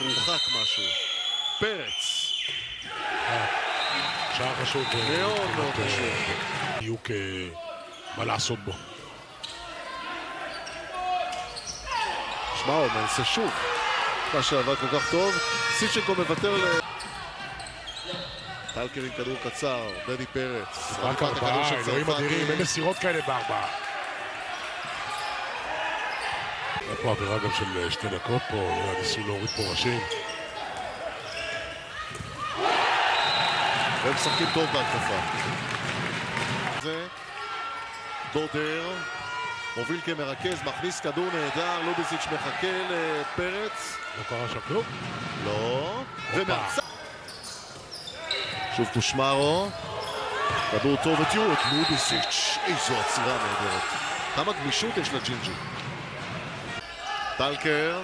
מרוחק משהו. פרץ. שער חשוב. אה, מאוד מאוד חשוב. דיוק אה, מה לעשות בו. שמע, הוא מנסה שוב. מה שעבד כל כך טוב. סיצ'נקו מוותר ל... טלקר עם כדור קצר, דדי פרץ. רק ארבעה, אלוהים. אדירים, אין מסירות כאלה בארבעה. היה פה עבירה גם של אה, שתי דקות פה, אה, ניסו להוריד פה ראשים. והם משחקים טוב בהתקפה. זה דודר, מוביל כמרכז, מכניס כדור נהדר, לוביסיץ' מחכה לפרץ. לא קרה שם כלום. לא. ומהצד. שוב קושמרו. כדור טוב את לוביסיץ'. איזו עצירה נהדרת. כמה גמישות יש לג'ינג'י. טלקר.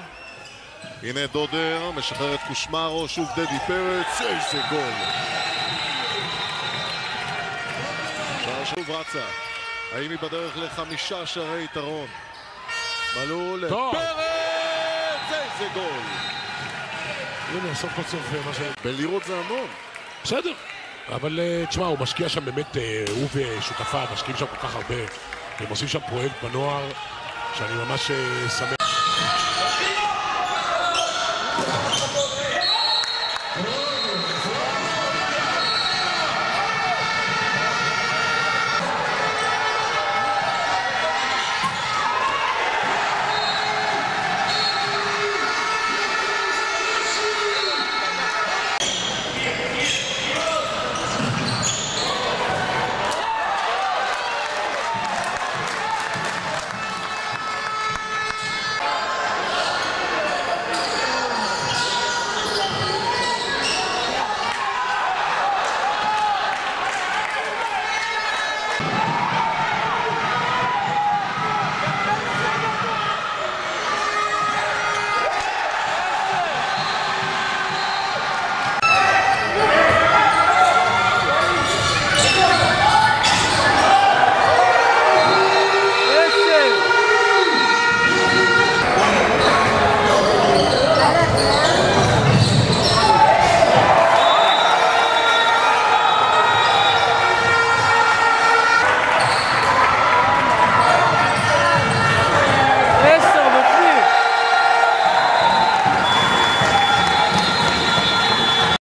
הנה דודר, משחרר את קושמרו, שוב דדי פרץ, איזה גול. שער שוב רצה. האם היא בדרך לחמישה שערי יתרון? מלול. לפרץ, איזה גול. הנה, סוף כל סוף אה, מה ש... בלירות זה המון. בסדר. אבל אה, תשמע, הוא משקיע שם באמת, אה, הוא ושותפיו משקיעים שם כל כך הרבה. הם עושים שם פרויקט בנוער, שאני ממש שמח.